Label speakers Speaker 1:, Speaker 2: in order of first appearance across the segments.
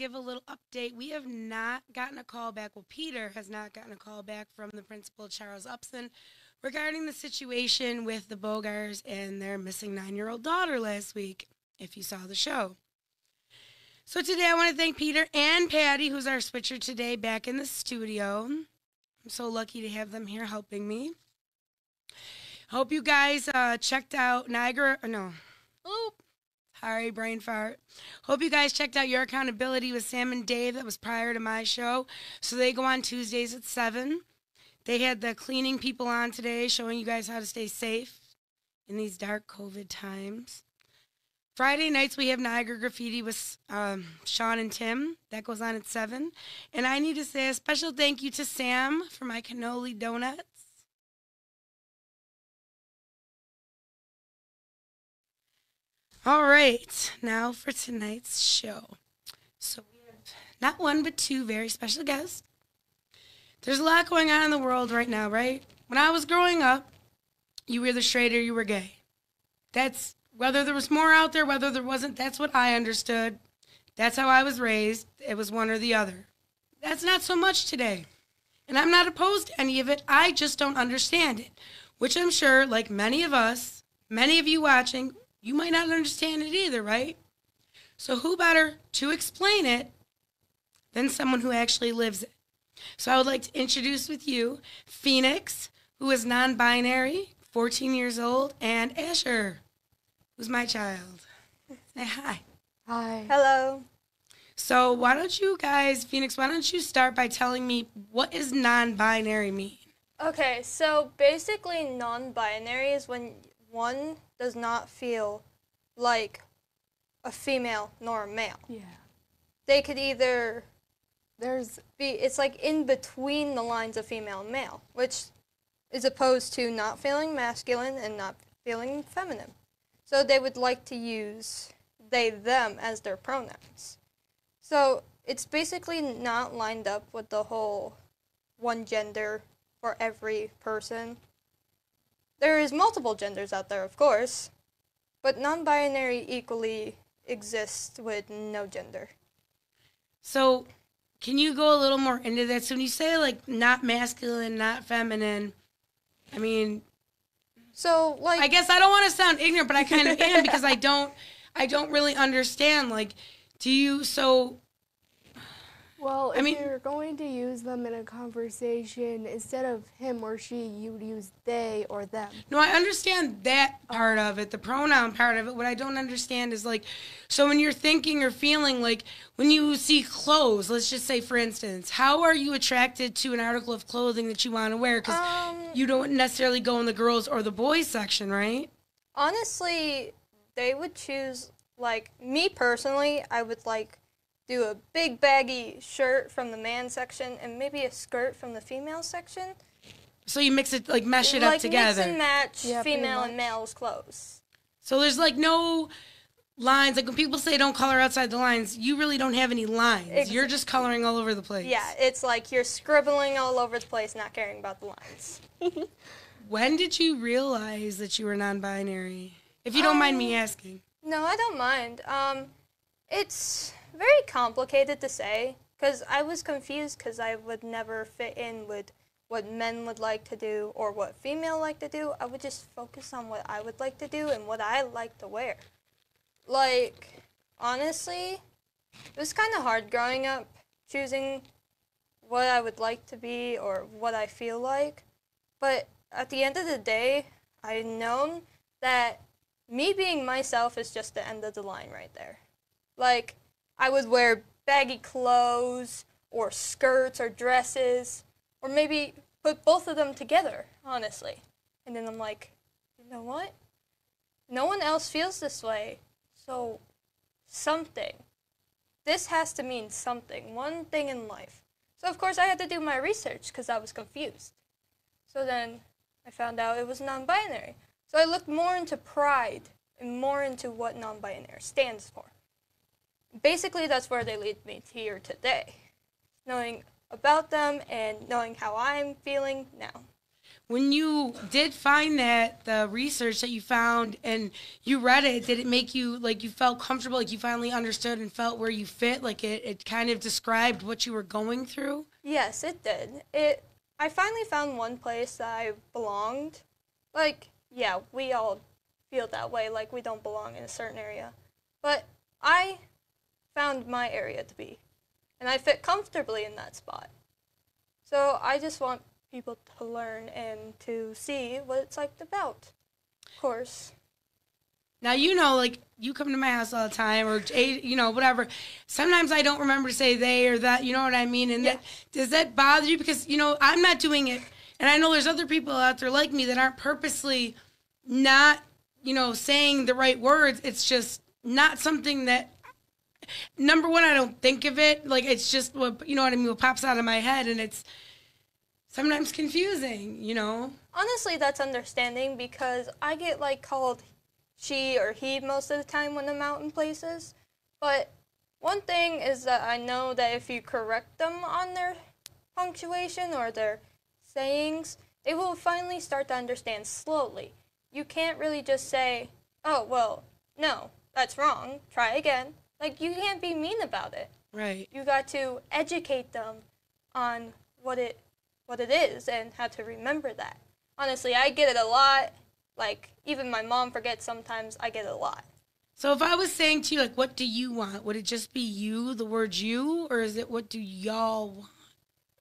Speaker 1: give a little update. We have not gotten a call back. Well, Peter has not gotten a call back from the principal, Charles Upson, regarding the situation with the Bogars and their missing nine year old daughter last week, if you saw the show. So today I want to thank Peter and Patty, who's our switcher today, back in the studio. I'm so lucky to have them here helping me. Hope you guys uh, checked out Niagara. No. Oop. Sorry, brain fart. Hope you guys checked out Your Accountability with Sam and Dave. That was prior to my show. So they go on Tuesdays at 7. They had the cleaning people on today showing you guys how to stay safe in these dark COVID times. Friday nights we have Niagara Graffiti with um, Sean and Tim. That goes on at 7. And I need to say a special thank you to Sam for my cannoli donuts. All right, now for tonight's show. So we have not one but two very special guests. There's a lot going on in the world right now, right? When I was growing up, you were either straight or you were gay. That's whether there was more out there, whether there wasn't, that's what I understood. That's how I was raised. It was one or the other. That's not so much today. And I'm not opposed to any of it. I just don't understand it, which I'm sure, like many of us, many of you watching, you might not understand it either, right? So, who better to explain it than someone who actually lives it? So, I would like to introduce with you Phoenix, who is non binary, 14 years old, and Asher, who's my child. Say hi.
Speaker 2: Hi.
Speaker 3: Hello.
Speaker 1: So, why don't you guys, Phoenix, why don't you start by telling me what is non binary mean?
Speaker 3: Okay, so basically, non binary is when one does not feel like a female nor a male.
Speaker 2: Yeah.
Speaker 3: They could either
Speaker 2: There's
Speaker 3: be, it's like in between the lines of female and male, which is opposed to not feeling masculine and not feeling feminine. So they would like to use they, them as their pronouns. So it's basically not lined up with the whole one gender for every person. There is multiple genders out there, of course, but non-binary equally exists with no gender.
Speaker 1: So, can you go a little more into that? So, when you say like not masculine, not feminine, I mean,
Speaker 3: So like
Speaker 1: I guess I don't want to sound ignorant, but I kind of am because I don't, I don't really understand. Like, do you? So,
Speaker 2: well,
Speaker 1: I
Speaker 2: if
Speaker 1: mean-
Speaker 2: you're going to use them in a conversation, instead of him or she, you would use they or them.
Speaker 1: no, I understand that part of it, the pronoun part of it. What I don't understand is like, so when you're thinking or feeling like when you see clothes, let's just say for instance, how are you attracted to an article of clothing that you want to wear? Because
Speaker 3: Um,
Speaker 1: you don't necessarily go in the girls or the boys section, right?
Speaker 3: honestly, they would choose like me personally. I would like do a big baggy shirt from the man section and maybe a skirt from the female section.
Speaker 1: So you mix it, like mesh it
Speaker 3: like
Speaker 1: up together.
Speaker 3: mix and match
Speaker 2: Yeah,
Speaker 3: female and male's clothes.
Speaker 1: So there's like no lines. Like when people say don't color outside the lines, you really don't have any lines.
Speaker 3: Ex-
Speaker 1: You're just coloring all over the place.
Speaker 3: Yeah, it's like you're scribbling all over the place, not caring about the lines.
Speaker 1: When did you realize that you were non-binary? If you don't mind me
Speaker 3: Um,
Speaker 1: asking.
Speaker 3: No, I don't mind. Um, it's very complicated to say because I was confused because I would never fit in with what men would like to do or what female like to do. I would just focus on what I would like to do and what I like to wear. Like, honestly, it was kind of hard growing up choosing what I would like to be or what I feel like. But at the end of the day, I've known that me being myself is just the end of the line right there. Like, I would wear baggy clothes or skirts or dresses, or maybe put both of them together, honestly. And then I'm like, you know what? No one else feels this way. So, something. This has to mean something, one thing in life. So, of course, I had to do my research because I was confused. So then I found out it was non binary. So I looked more into pride and more into what non binary stands for. Basically, that's where they lead me here today. Knowing about them and knowing how I'm feeling now.
Speaker 1: when you did find that the research that you found and you read it, did it make you like you felt comfortable, like you finally understood and felt where you fit, like it, it kind of described what you were going through?
Speaker 3: Yes, it did. It. I finally found one place that I belonged. Like, yeah, we all feel that way, like we don't belong in a certain area. But I found my area to be, and I fit comfortably in that spot. So I just want people to learn and to see what it's like about. Of course.
Speaker 1: Now you know, like you come to my house all the time, or you know, whatever. Sometimes I don't remember to say they or that. You know what I mean? And
Speaker 3: Yeah.
Speaker 1: that, does that bother you? Because you know, I'm not doing it, and I know there's other people out there like me that aren't purposely not, you know, saying the right words. It's just not something that. Number one, I don't think of it. Like it's just what you know what I mean. What pops out of my head, and it's sometimes confusing. You know.
Speaker 3: Honestly, that's understanding because I get like called she or he most of the time when I'm out in places. But one thing is that I know that if you correct them on their punctuation or their sayings, they will finally start to understand slowly. You can't really just say, oh, well, no, that's wrong, try again. Like, you can't be mean about it
Speaker 1: Right.
Speaker 3: you got to educate them on what it what it is and how to remember that. Honestly, I get it a lot. Like even my mom forgets sometimes. I get it a lot.
Speaker 1: So if I was saying to you, like, what do you want? Would it just be you, the word you, or is it what do y'all want?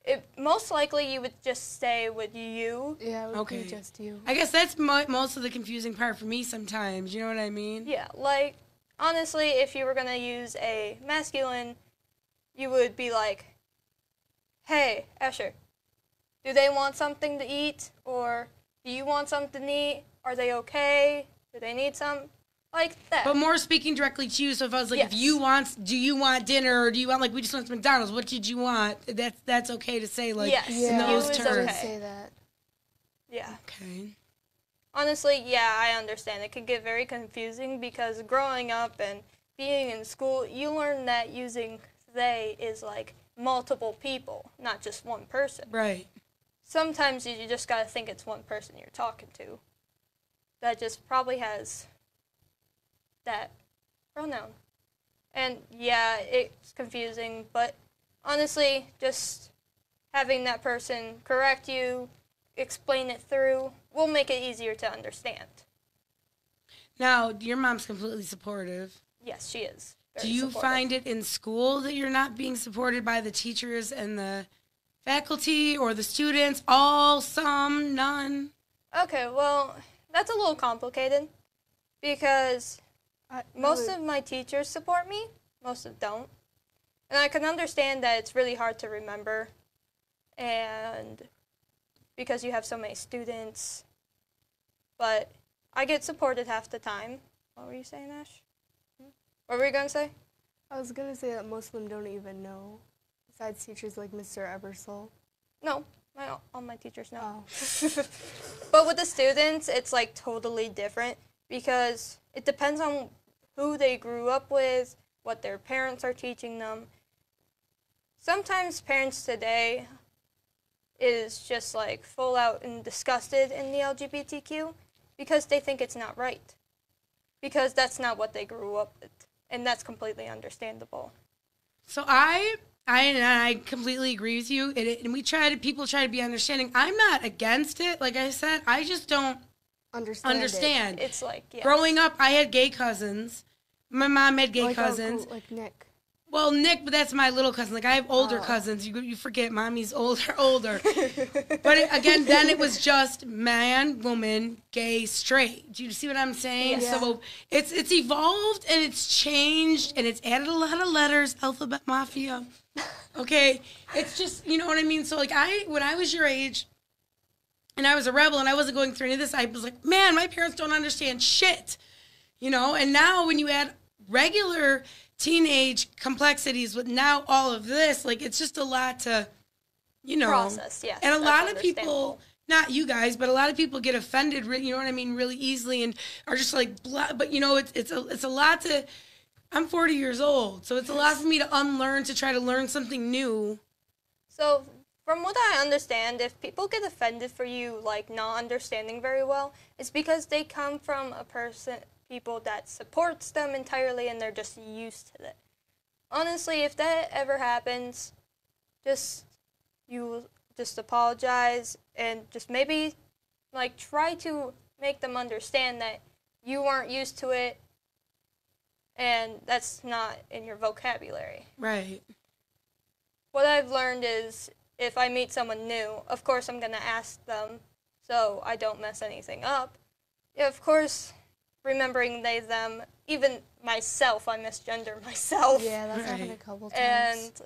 Speaker 3: It most likely you would just say with you.
Speaker 2: Yeah, it would
Speaker 1: Okay.
Speaker 2: be just you.
Speaker 1: I guess that's mo- most of the confusing part for me sometimes. You know what I mean?
Speaker 3: Yeah, like honestly, if you were gonna use a masculine, you would be like, "Hey, Asher, do they want something to eat, or do you want something to eat? Are they okay? Do they need some?" Like that.
Speaker 1: But more speaking directly to you. So if I was like, if you want, do you want dinner, or do you want like we just went to McDonald's? What did you want? That's that's okay to say. Like,
Speaker 3: yes,
Speaker 2: Yeah,
Speaker 3: you
Speaker 1: those
Speaker 3: is
Speaker 1: terms.
Speaker 2: would
Speaker 3: okay.
Speaker 2: say that.
Speaker 3: Yeah.
Speaker 1: okay.
Speaker 3: Honestly, yeah, I understand. It could get very confusing because growing up and being in school, you learn that using they is like multiple people, not just one person.
Speaker 1: Right.
Speaker 3: Sometimes you you just gotta think it's one person you're talking to that just probably has that pronoun. And yeah, it's confusing, but honestly, just having that person correct you, explain it through, we'll make it easier to understand.
Speaker 1: Now your mom's completely supportive.
Speaker 3: Yes, she is.
Speaker 1: Do you
Speaker 3: supportive.
Speaker 1: find it in school that you're not being supported by the teachers and the faculty or the students? All, some, none.
Speaker 3: Okay, well, that's a little complicated because
Speaker 2: I,
Speaker 3: most
Speaker 2: I would-
Speaker 3: of my teachers support me, most of don't. And I can understand that it's really hard to remember and because you have so many students. But I get supported half the time. What were you saying, Ash? Hmm? What were you going to say?
Speaker 2: I was gonna say that most of them don't even know. Besides teachers like Mr. Ebersol.
Speaker 3: No, my, all my teachers know.
Speaker 2: Oh.
Speaker 3: but with the students, it's like totally different because it depends on who they grew up with, what their parents are teaching them. Sometimes parents today is just like full out and disgusted in the LGBTQ because they think it's not right. Because that's not what they grew up with. And that's completely understandable.
Speaker 1: So I, I, and I completely agree with you. It, and we try to, people try to be understanding. I'm not against it. Like I said, I just don't
Speaker 2: Understand. it.
Speaker 1: understand.
Speaker 3: It's like, yes.
Speaker 1: Growing up, I had gay cousins. My mom had gay
Speaker 2: like oh, Uncle-
Speaker 1: cousins.
Speaker 2: like Nick.
Speaker 1: Well, Nick, but that's my little cousin. Like I have older
Speaker 2: Oh.
Speaker 1: cousins. You you forget, mommy's older, older. but it, again, then it was just man, woman, gay, straight. Do you see what I'm saying?
Speaker 2: Yeah.
Speaker 1: So it's it's evolved and it's changed and it's added a lot of letters. Alphabet mafia. Okay, it's just you know what I mean. So like I when I was your age. And I was a rebel, and I wasn't going through any of this. I was like, "Man, my parents don't understand shit," you know. And now, when you add regular teenage complexities with now all of this, like it's just a lot to, you know,
Speaker 3: Process, yes,
Speaker 1: And a lot of people, not you guys, but a lot of people get offended. You know what I mean? Really easily, and are just like, but you know, it's it's a it's a lot to. I'm 40 years old, so it's a lot for me to unlearn to try to learn something new.
Speaker 3: So, from what I understand, if people get offended for you like not understanding very well, it's because they come from a person people that supports them entirely and they're just used to it. Honestly, if that ever happens, just you just apologize and just maybe like try to make them understand that you weren't used to it and that's not in your vocabulary.
Speaker 1: Right.
Speaker 3: What I've learned is if I meet someone new, of course I'm going to ask them so I don't mess anything up. Of course, remembering they, them, even myself, I misgender myself.
Speaker 2: Yeah, that's happened a couple times.
Speaker 3: And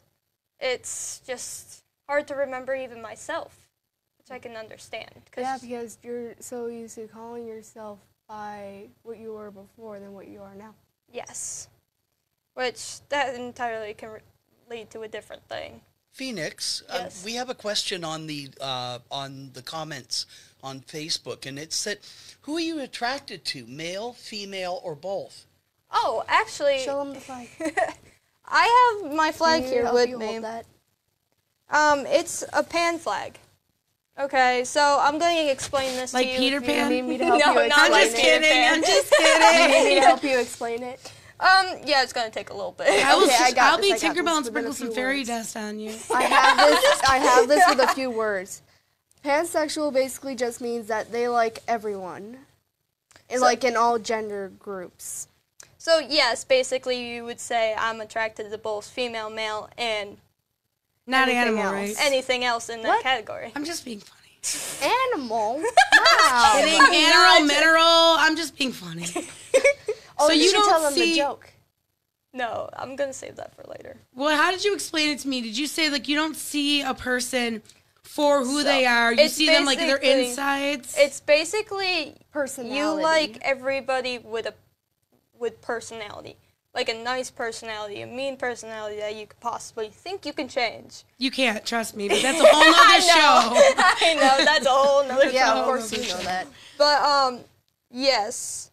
Speaker 3: it's just hard to remember even myself, which I can understand. 'cause-
Speaker 2: yeah, because you're so used to calling yourself by what you were before than what you are now.
Speaker 3: yes. Which that entirely can re- lead to a different thing.
Speaker 4: Phoenix, uh,
Speaker 3: Yes.
Speaker 4: we have a question on the uh, on the comments on Facebook, and it's that who are you attracted to, male, female, or both?
Speaker 3: Oh, actually,
Speaker 2: Show them the flag.
Speaker 3: I have my flag here
Speaker 2: help
Speaker 3: with me.
Speaker 2: hold that?
Speaker 3: Um, it's a pan flag. Okay, so I'm going to explain this
Speaker 1: Like
Speaker 3: to you.
Speaker 1: Peter Pan?
Speaker 2: You need me to help
Speaker 3: No,
Speaker 2: you
Speaker 3: not
Speaker 1: I'm just?
Speaker 3: Peter
Speaker 1: kidding.
Speaker 3: Pan.
Speaker 1: I'm just
Speaker 2: You need me to help you explain it?
Speaker 3: Um, yeah, it's going to take a little bit.
Speaker 1: I will.
Speaker 2: Okay, I got
Speaker 1: I'll
Speaker 2: this,
Speaker 1: be
Speaker 2: I got this
Speaker 1: Tinkerbell and sprinkle some
Speaker 2: few
Speaker 1: fairy
Speaker 2: words.
Speaker 1: dust on you.
Speaker 2: I have this. I have this with a few words. Pansexual basically just means that they like everyone, and
Speaker 3: So-
Speaker 2: like in all gender groups.
Speaker 3: So yes, basically you would say I'm attracted to both female, male, and
Speaker 1: Not
Speaker 2: Anything
Speaker 1: animal,
Speaker 2: else.
Speaker 1: right?
Speaker 3: anything else in that
Speaker 2: What?
Speaker 3: category.
Speaker 1: I'm just being funny.
Speaker 2: Animal. Wow.
Speaker 1: Kidding.
Speaker 3: I'm
Speaker 1: Mineral, mineral. I'm just being funny.
Speaker 2: Oh,
Speaker 1: So
Speaker 2: you,
Speaker 1: you
Speaker 2: should
Speaker 1: don't
Speaker 2: tell them
Speaker 1: see-
Speaker 2: the joke.
Speaker 3: No, I'm gonna save that for later.
Speaker 1: Well, how did you explain it to me? Did you say like you don't see a person for who
Speaker 3: So,
Speaker 1: they are? You see them like their insides.
Speaker 3: It's basically
Speaker 2: Personality.
Speaker 3: you like everybody with a with personality, like a nice personality, a mean personality that you could possibly think you can change.
Speaker 1: you can't trust me, but that's a whole nother show.
Speaker 3: I know that's a whole nother
Speaker 2: Yeah,
Speaker 3: show.
Speaker 2: of course you know that.
Speaker 3: But um, yes,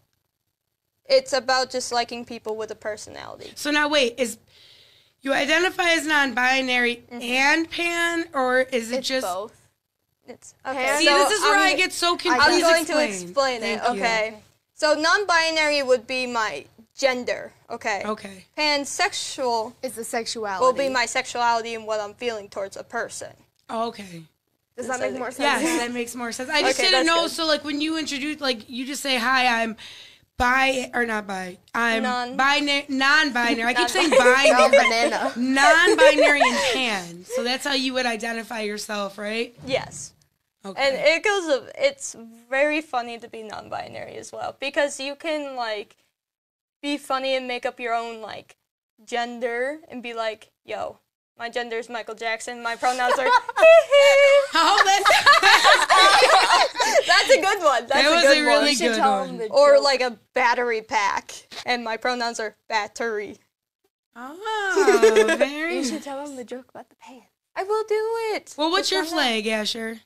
Speaker 3: it's about just liking people with a personality.
Speaker 1: So now wait, is you identify as non-binary mm-hmm. and pan, or is it
Speaker 2: It's
Speaker 1: just?
Speaker 2: both.
Speaker 3: It's okay.
Speaker 2: Pan-
Speaker 1: See,
Speaker 3: so
Speaker 1: this is where
Speaker 3: I'm,
Speaker 1: I get so confused.
Speaker 3: I'm going
Speaker 1: explain.
Speaker 3: to explain it.
Speaker 1: Thank you.
Speaker 3: Okay. So non-binary would be my gender. Okay.
Speaker 1: Okay.
Speaker 3: Pansexual
Speaker 2: is the sexuality.
Speaker 3: will be my sexuality and what I'm feeling towards a person.
Speaker 1: Oh, okay.
Speaker 2: Does that make more sense?
Speaker 1: Yes, that makes more sense. I just
Speaker 3: Okay,
Speaker 1: didn't know.
Speaker 3: good.
Speaker 1: So like when you introduce, like you just say, "Hi, I'm bi or not bi. I'm
Speaker 3: Non-
Speaker 1: binary, non-binary. I keep saying binary,
Speaker 2: banana.
Speaker 1: non-binary and pan. So that's how you would identify yourself, right?
Speaker 3: Yes.
Speaker 1: Okay.
Speaker 3: And it goes. It's very funny to be non-binary as well because you can like be funny and make up your own like gender and be like, "Yo, my gender is Michael Jackson. My pronouns are."
Speaker 1: oh, that's
Speaker 3: That's a good one. That's
Speaker 1: That
Speaker 3: a
Speaker 1: was
Speaker 3: good
Speaker 1: a really
Speaker 3: one.
Speaker 1: Good one.
Speaker 3: Or
Speaker 2: joke.
Speaker 3: like a battery pack, and my pronouns are battery.
Speaker 1: oh, very.
Speaker 2: You should tell them the joke about the pants.
Speaker 3: I will do it.
Speaker 1: Well, what's
Speaker 3: Just
Speaker 1: your
Speaker 3: one
Speaker 1: flag, Asher?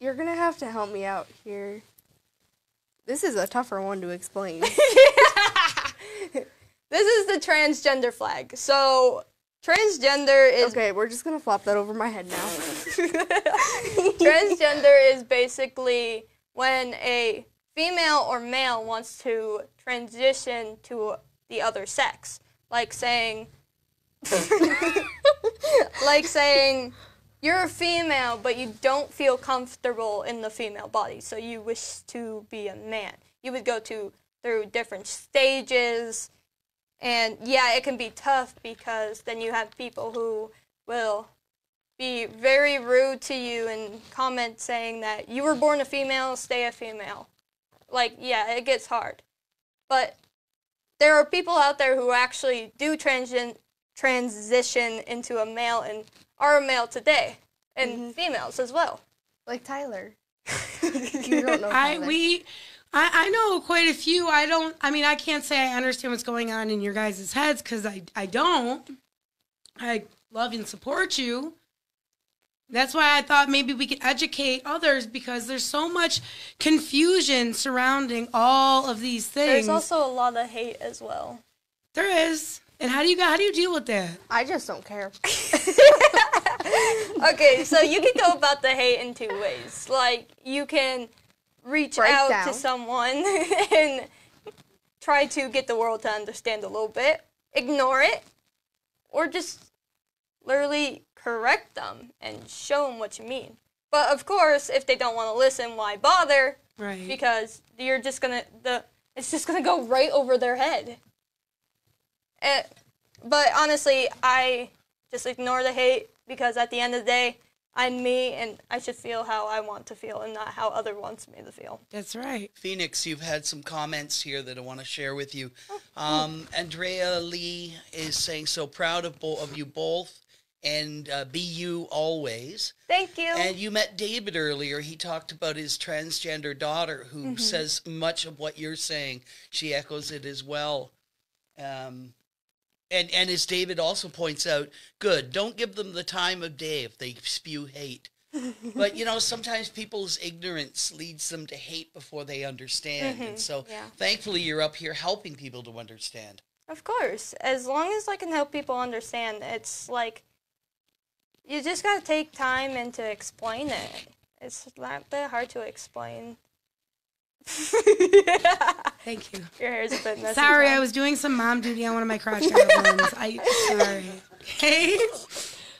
Speaker 2: You're gonna have to help me out here. This is a tougher one to explain.
Speaker 3: this is the transgender flag. So transgender is
Speaker 2: okay, we're just gonna flop that over my head now.
Speaker 3: transgender is basically when a female or male wants to transition to the other sex, like saying, like saying, you're a female, but you don't feel comfortable in the female body, so you wish to be a man. You would go to through different stages, and yeah, it can be tough because then you have people who will be very rude to you and comment saying that you were born a female, stay a female. Like, yeah, it gets hard. But there are people out there who actually do transi- transition into a male and are a male today, and mm-hmm. females as well.
Speaker 2: like Tyler. You don't know
Speaker 1: I we I, I know quite a few. I don't I mean I can't say I understand what's going on in your guys' heads because I I don't. I love and support you. That's why I thought maybe we could educate others because there's so much confusion surrounding all of these things.
Speaker 3: There's also a lot of hate as well.
Speaker 1: there is. And how do you how do you deal with that?
Speaker 2: I just don't care.
Speaker 3: okay, so you can go about the hate in two ways. Like you can reach
Speaker 2: Break
Speaker 3: out to someone and try to get the world to understand a little bit, ignore it, or just literally correct them and show them what you mean. But of course, if they don't want to listen, why bother?
Speaker 1: Right.
Speaker 3: Because you're just gonna the it's just gonna go right over their head. Eh, but honestly, I just ignore the hate because at the end of the day, I'm me and I should feel how I want to feel and not how other wants me to feel.
Speaker 1: That's right.
Speaker 4: Phoenix, you've had some comments here that I want to share with you. Um, Andrea Lee is saying, so proud of, bo- of you both and uh, be you always.
Speaker 3: Thank you.
Speaker 4: And you met David earlier. He talked about his transgender daughter who says much of what you're saying. She echoes it as well. Um, and, and as David also points out, good. Don't give them the time of day if they spew hate. but you know, sometimes people's ignorance leads them to hate before they understand. And mm-hmm. so,
Speaker 3: yeah.
Speaker 4: thankfully, you're up here helping people to understand.
Speaker 3: Of course, as long as I can help people understand, it's like you just gotta take time and to explain it. It's not that hard to explain.
Speaker 1: Thank you.
Speaker 3: Your hair's a bit messy.
Speaker 1: Sorry,
Speaker 3: Tom.
Speaker 1: I was doing some mom duty on one of my crotch goblins. I sorry. Okay.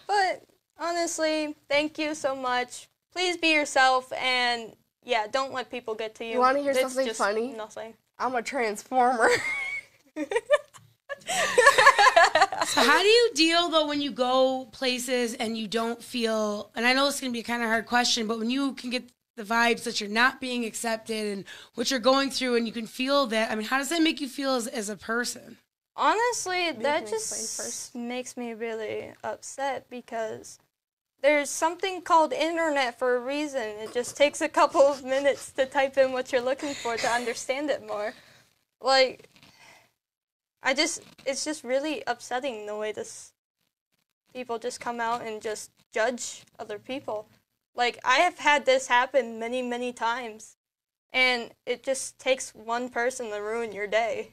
Speaker 3: But honestly, thank you so much. Please be yourself and yeah, don't let people get to you.
Speaker 2: You want to hear
Speaker 3: it's
Speaker 2: something funny?
Speaker 3: Nothing.
Speaker 2: I'm a transformer.
Speaker 1: So how do you deal though when you go places and you don't feel? And I know this can be a kind of hard question, but when you can get the vibes that you're not being accepted and what you're going through, and you can feel that. I mean, how does that make you feel as, as a person?
Speaker 3: Honestly, that just
Speaker 2: first.
Speaker 3: makes me really upset because there's something called internet for a reason. It just takes a couple of minutes to type in what you're looking for to understand it more. Like, I just, it's just really upsetting the way this people just come out and just judge other people. Like, I have had this happen many, many times, and it just takes one person to ruin your day.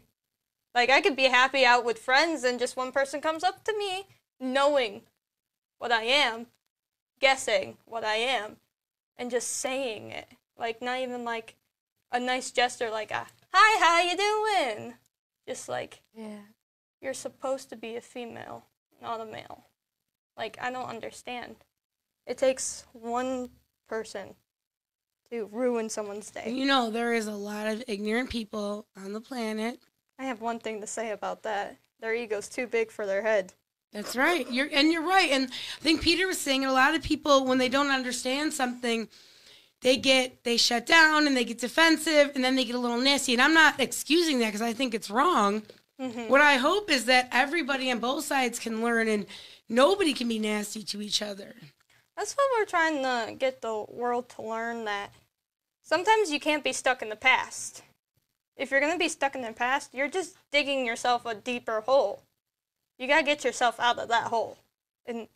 Speaker 3: Like I could be happy out with friends and just one person comes up to me knowing what I am, guessing what I am, and just saying it. Like not even like a nice gesture like a hi, how you doing? Just like
Speaker 2: yeah.
Speaker 3: you're supposed to be a female, not a male. Like I don't understand. It takes one person to ruin someone's day.
Speaker 1: You know, there is a lot of ignorant people on the planet.
Speaker 3: I have one thing to say about that. Their ego's too big for their head.
Speaker 1: That's right. You're and you're right. And I think Peter was saying a lot of people when they don't understand something, they get they shut down and they get defensive and then they get a little nasty. And I'm not excusing that because I think it's wrong. Mm-hmm. What I hope is that everybody on both sides can learn and nobody can be nasty to each other.
Speaker 3: That's what we're trying to get the world to learn that sometimes you can't be stuck in the past. If you're going to be stuck in the past, you're just digging yourself a deeper hole. You got to get yourself out of that hole. And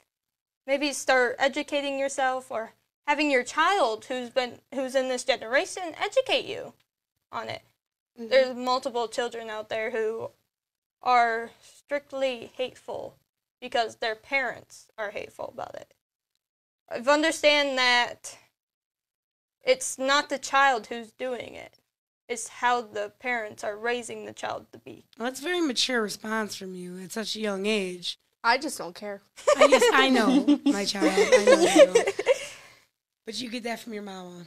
Speaker 3: maybe start educating yourself or having your child who's been who's in this generation educate you on it. Mm-hmm. There's multiple children out there who are strictly hateful because their parents are hateful about it. I've understand that it's not the child who's doing it. It's how the parents are raising the child to be.
Speaker 1: Well, that's a very mature response from you at such a young age.
Speaker 2: I just don't care.
Speaker 1: I guess I know, my child. I know you. But you get that from your mama.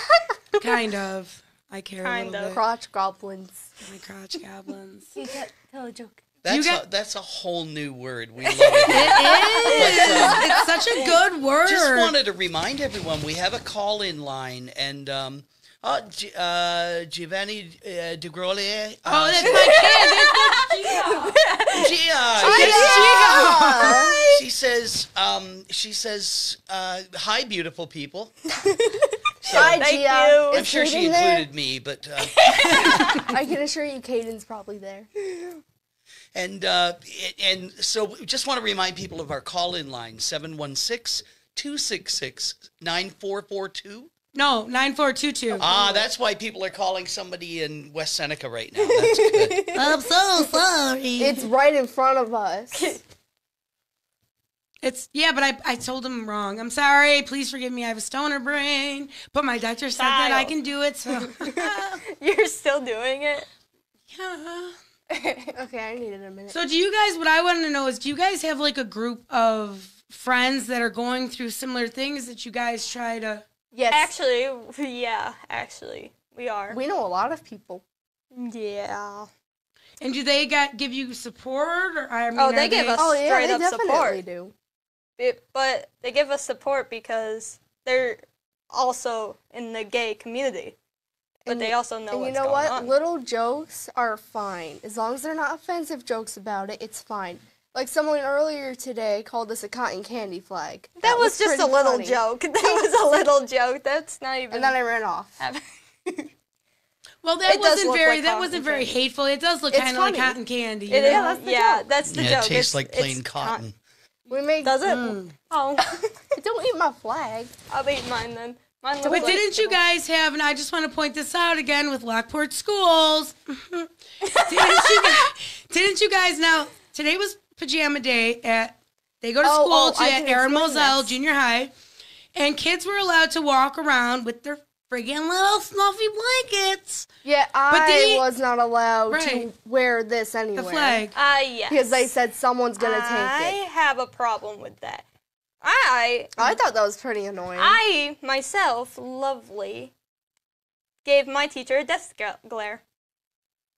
Speaker 1: kind of. I care
Speaker 3: Kind
Speaker 1: a little
Speaker 3: of.
Speaker 1: bit.
Speaker 2: Crotch goblins.
Speaker 1: My crotch goblins.
Speaker 2: tell a joke.
Speaker 4: That's,
Speaker 1: got-
Speaker 4: a, that's a whole new word. We love it.
Speaker 1: It is. It's such a good word.
Speaker 4: Just wanted to remind everyone we have a call in line and um, uh, G- uh, Giovanni uh, De Grolier.
Speaker 1: Oh,
Speaker 4: Uh,
Speaker 1: that's my kid. That's
Speaker 4: Gia,
Speaker 2: Yeah.
Speaker 4: she says, um, she says, uh, hi, beautiful people.
Speaker 2: Hi,
Speaker 3: Thank
Speaker 2: Gia.
Speaker 3: you.
Speaker 4: I'm sure she
Speaker 2: Kaden there?
Speaker 4: included me, but uh,
Speaker 2: I can assure you, Caden's probably there.
Speaker 4: And uh, and so we just want to remind people of our call in line 716 266 9442.
Speaker 1: No, 9422.
Speaker 4: Ah, that's why people are calling somebody in West Seneca right now. That's good.
Speaker 1: I'm so sorry.
Speaker 2: It's right in front of us.
Speaker 1: It's yeah, but I, I told him wrong. I'm sorry. Please forgive me. I have a stoner brain. But my doctor said that I can do it. So
Speaker 3: You're still doing it.
Speaker 1: yeah.
Speaker 2: Okay, I needed a minute.
Speaker 1: So do you guys? What I want to know is, do you guys have like a group of friends that are going through similar things that you guys try to?
Speaker 2: yes,
Speaker 3: Actually, yeah, actually, we are.
Speaker 2: we know a lot of people.
Speaker 3: yeah.
Speaker 1: And do they got give you support or I mean?
Speaker 3: Oh, they
Speaker 1: are
Speaker 3: give us-
Speaker 2: Oh yeah,
Speaker 3: Straight
Speaker 2: they
Speaker 3: up
Speaker 2: definitely
Speaker 3: support.
Speaker 2: do.
Speaker 3: It, but they give us support because they're also in the gay community. But
Speaker 2: And
Speaker 3: they also know
Speaker 2: and
Speaker 3: what's
Speaker 2: you know
Speaker 3: going
Speaker 2: what?
Speaker 3: on.
Speaker 2: Little jokes are fine as long as they're not offensive jokes about it. It's fine. Like someone earlier today called us a cotton candy flag.
Speaker 3: that, was, just a little
Speaker 2: funny.
Speaker 3: joke. That was a little joke. That's not even.
Speaker 2: And then I ran off.
Speaker 1: Well, that
Speaker 3: It
Speaker 1: wasn't very
Speaker 3: like
Speaker 1: that wasn't very
Speaker 3: candy.
Speaker 1: hateful. It does look kind of like cotton candy. you
Speaker 3: It is.
Speaker 1: know?
Speaker 2: that's the
Speaker 3: yeah,
Speaker 2: joke.
Speaker 3: that's the
Speaker 4: Yeah,
Speaker 3: joke.
Speaker 4: it tastes
Speaker 3: It's-
Speaker 4: like
Speaker 3: it's
Speaker 4: plain cotton.
Speaker 2: We make.
Speaker 3: Does it?
Speaker 1: Mm.
Speaker 3: Oh,
Speaker 2: Don't eat my flag.
Speaker 3: I'll eat mine then. Mine
Speaker 1: But didn't you guys have? And I just want to point this out again with Lockport schools. didn't you? Guys, didn't you guys? Now today was pajama day at. They go to
Speaker 2: Oh,
Speaker 1: school
Speaker 2: oh,
Speaker 1: to at
Speaker 2: can
Speaker 1: Aaron
Speaker 2: Mossell.
Speaker 1: Junior High, and kids were allowed to walk around with their friggin' little fluffy blankets,
Speaker 2: Yeah, I
Speaker 1: they-
Speaker 2: was not allowed
Speaker 1: Right.
Speaker 2: to wear this
Speaker 1: the
Speaker 2: anywhere.
Speaker 1: flag.
Speaker 3: Uh, yes.
Speaker 2: Because they said someone's gonna take it.
Speaker 3: I have a problem with that. I
Speaker 2: I thought that was pretty annoying.
Speaker 3: I myself, lovely, gave my teacher a death gla- glare.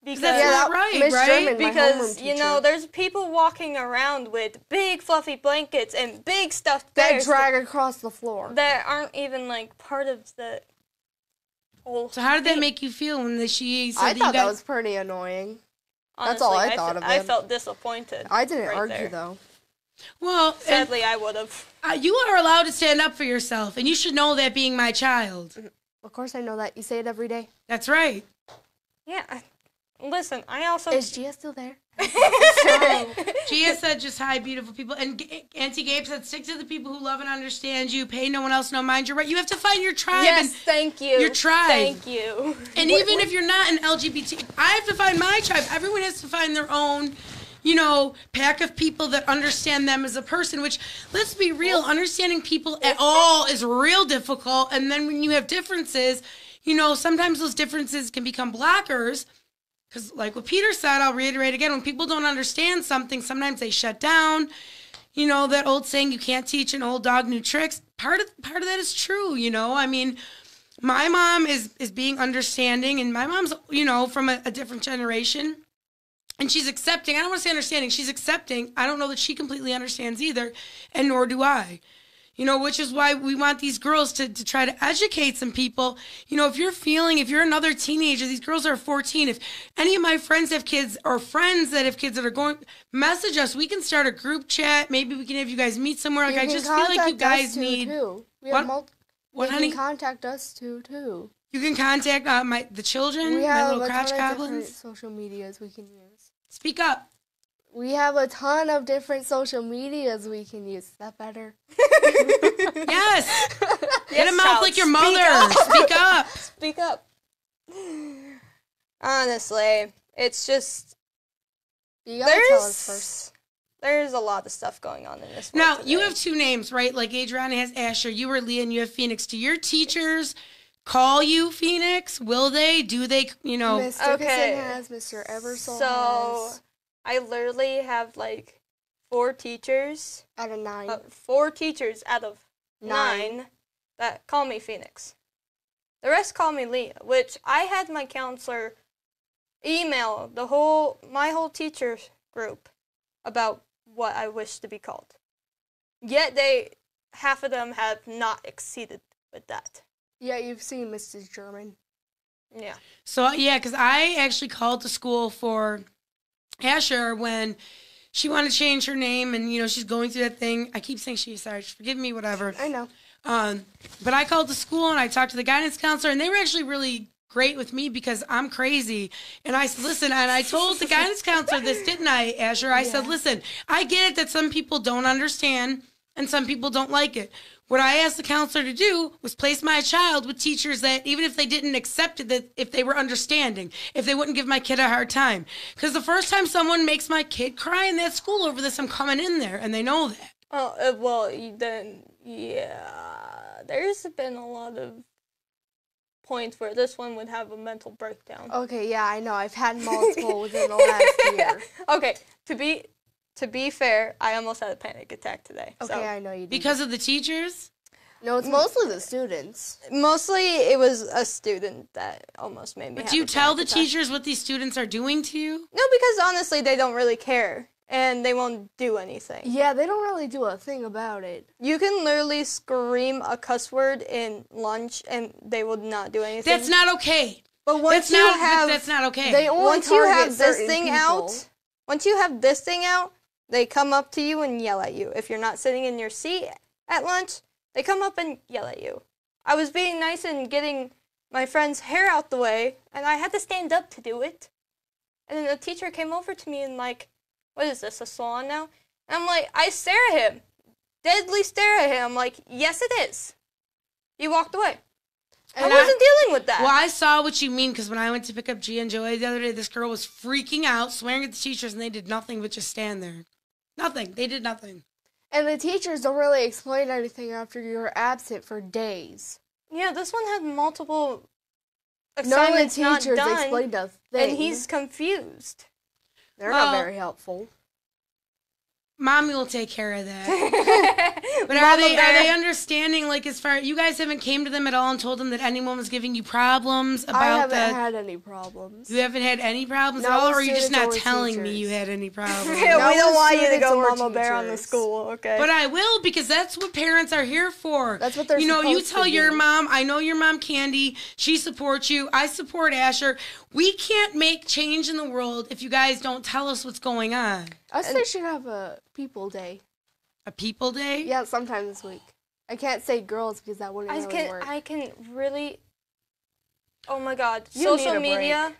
Speaker 3: Because
Speaker 1: That's
Speaker 2: yeah,
Speaker 1: not
Speaker 2: that,
Speaker 1: right,
Speaker 2: Miss
Speaker 1: right?
Speaker 2: German,
Speaker 3: because you know there's people walking around with big fluffy blankets and big stuffed
Speaker 2: that
Speaker 3: bears
Speaker 2: drag across the floor.
Speaker 3: that aren't even like part of the whole.
Speaker 1: So how did that make you feel when the, she said
Speaker 2: I
Speaker 1: that you
Speaker 2: thought that was pretty annoying.
Speaker 3: Honestly,
Speaker 2: that's all I
Speaker 3: fe-
Speaker 2: thought of
Speaker 3: I felt disappointed.
Speaker 2: I didn't
Speaker 3: right
Speaker 2: argue
Speaker 3: there.
Speaker 2: though.
Speaker 1: Well,
Speaker 3: Sadly, I would have.
Speaker 1: uh, you are allowed to stand up for yourself, and you should know that being my child.
Speaker 2: Of course, I know that. You say it every day.
Speaker 1: That's right.
Speaker 3: Yeah. Listen, I also.
Speaker 2: Is Gia still there?
Speaker 1: Gia said, "Just hi, beautiful people." And G- Auntie Gabe said, "Stick to the people who love and understand you. Pay no one else no mind. You're right. You have to find your tribe.
Speaker 3: yes,
Speaker 1: And,
Speaker 3: thank you.
Speaker 1: your tribe.
Speaker 3: Thank you.
Speaker 1: and even if you're not an LGBT, I have to find my tribe. Everyone has to find their own." You know, pack of people that understand them as a person, which, let's be real, understanding people at all is real difficult. And then when you have differences, you know, sometimes those differences can become blockers. Because, like what Peter said, I'll reiterate again when people don't understand something, sometimes they shut down. You know, that old saying, you can't teach an old dog new tricks. Part of, part of that is true, you know. I mean, my mom is, is being understanding, and my mom's, you know, from a, a different generation. And she's accepting. I don't want to say understanding. She's accepting. I don't know that she completely understands either, and nor do I you know, which is why we want these girls to, to try to educate some people. You know, if you're feeling, if you're another teenager, these girls are 14. If any of my friends have kids or friends that have kids that are going, message us. We can start a group chat. Maybe we can have you guys meet somewhere. Like,
Speaker 2: You
Speaker 1: I just feel like you guys
Speaker 2: too,
Speaker 1: need.
Speaker 2: Too. We
Speaker 1: What?
Speaker 2: have mul-
Speaker 1: What,
Speaker 2: you
Speaker 1: honey?
Speaker 2: can contact us too, too.
Speaker 1: you can contact uh, my the children,
Speaker 2: We
Speaker 1: my
Speaker 2: have
Speaker 1: little crotch
Speaker 2: ton of different
Speaker 1: goblins.
Speaker 2: social medias we can use.
Speaker 1: Speak up.
Speaker 2: We have a ton of different social medias we can use. Is that better?
Speaker 1: Yes. Get
Speaker 3: Yes,
Speaker 1: a mouth
Speaker 3: child,
Speaker 1: like your
Speaker 3: speak
Speaker 1: mother.
Speaker 3: up.
Speaker 1: Speak up.
Speaker 3: Speak up. Honestly, it's just
Speaker 2: You gotta tell us first.
Speaker 3: there's there's a lot of stuff going on in this.
Speaker 1: Now
Speaker 3: world
Speaker 1: you have two names, right? Like Adriana has Asher. You were Leah, and you have Phoenix. Do your teachers call you Phoenix? Will they? Do they? You know?
Speaker 2: Mr.
Speaker 3: Okay.
Speaker 2: Dickinson has, Mr. Eversole
Speaker 3: So
Speaker 2: has.
Speaker 3: I literally have like four teachers,
Speaker 2: Out of nine.
Speaker 3: uh, four teachers out of
Speaker 2: Nine.
Speaker 3: nine. that call me Phoenix. The rest call me Leah, which I had my counselor email the whole my whole teacher group about what I wish to be called. Yet they half of them have not exceeded with that.
Speaker 2: Yeah, you've seen Mrs. German.
Speaker 3: Yeah.
Speaker 1: So yeah, because I actually called the school for Asher when she wanted to change her name, and you know she's going through that thing. I keep saying she's sorry. Forgive me, whatever.
Speaker 2: I know.
Speaker 1: Um, but I called the school and I talked to the guidance counselor, and they were actually really great with me because I'm crazy. And I said, listen, and I told the guidance counselor this, didn't I, Asher? I said, listen, I get it that some people don't understand and some people don't like it. What I asked the counselor to do was place my child with teachers that, even if they didn't accept it, that if they were understanding, if they wouldn't give my kid a hard time. Because the first time someone makes my kid cry in that school over this, I'm coming in there, and they know that.
Speaker 3: Oh, uh, well, then, yeah. There's been a lot of points where this one would have a mental breakdown.
Speaker 2: Okay, yeah, I know. I've had multiple within the last year.
Speaker 3: okay, to be to be fair, I almost had a panic attack today.
Speaker 2: Okay,
Speaker 3: so
Speaker 2: I know you did.
Speaker 1: Because of the teachers?
Speaker 2: no, it's mm. mostly the students.
Speaker 3: mostly it was a student that almost made me.
Speaker 1: But
Speaker 3: have
Speaker 1: do you
Speaker 3: a
Speaker 1: tell the
Speaker 3: attack.
Speaker 1: teachers what these students are doing to you?
Speaker 3: No, because honestly, they don't really care and they won't do anything.
Speaker 2: Yeah, they don't really do a thing about it.
Speaker 3: You can literally scream a cuss word in lunch and they will not do anything.
Speaker 1: That's not okay.
Speaker 3: But once
Speaker 1: That's
Speaker 3: you
Speaker 1: not
Speaker 3: have
Speaker 1: that's not okay.
Speaker 2: They only
Speaker 3: once you have this thing
Speaker 2: people.
Speaker 3: out, once you have this thing out, they come up to you and yell at you. If you're not sitting in your seat at lunch, they come up and yell at you. I was being nice and getting my friend's hair out the way, and I had to stand up to do it. And then the teacher came over to me and like, "What is this? A salon now?" And I'm like, I stare at him, deadly stare at him. I'm like, "Yes, it is." He walked away. I
Speaker 1: And I-
Speaker 3: wasn't dealing with that.
Speaker 1: Well, I saw what you mean because when I went to pick up G and Joey the other day, this girl was freaking out, swearing at the teachers, and they did nothing but just stand there. Nothing. They did nothing.
Speaker 2: And the teachers don't really explain anything after you're absent for days.
Speaker 3: Yeah, this one had multiple
Speaker 2: None of the
Speaker 3: assignments not
Speaker 2: teachers
Speaker 3: done,
Speaker 2: explained a thing.
Speaker 3: and he's confused.
Speaker 2: They're
Speaker 1: Well-
Speaker 2: not very helpful.
Speaker 1: Mommy will take care of that. But
Speaker 3: but
Speaker 1: are they are they understanding? Like, as far you guys haven't came to them at all and told them that anyone was giving you problems about
Speaker 2: I
Speaker 1: about
Speaker 2: haven't
Speaker 1: the.
Speaker 2: had any problems.
Speaker 1: you haven't had any problems at all,
Speaker 2: with
Speaker 1: or are you just not
Speaker 2: with
Speaker 1: telling me you had any problems?
Speaker 3: we
Speaker 2: Not
Speaker 3: don't want you to go
Speaker 2: or
Speaker 3: mama bear on the school, okay?
Speaker 1: But I will because that's what parents are here for.
Speaker 2: That's what they're
Speaker 1: You know, you
Speaker 2: supposed to
Speaker 1: tell your
Speaker 2: do.
Speaker 1: mom, I know your mom Candy, she supports you. I support Asher. We can't make change in the world if you guys don't tell us what's going on.
Speaker 2: I say they should have a people day.
Speaker 1: A people day?
Speaker 2: Yeah, sometime this week. I can't say girls because that wouldn't
Speaker 3: I
Speaker 2: really
Speaker 3: can
Speaker 2: work.
Speaker 3: I can really Oh my god,
Speaker 2: You
Speaker 3: social
Speaker 2: a break.
Speaker 3: media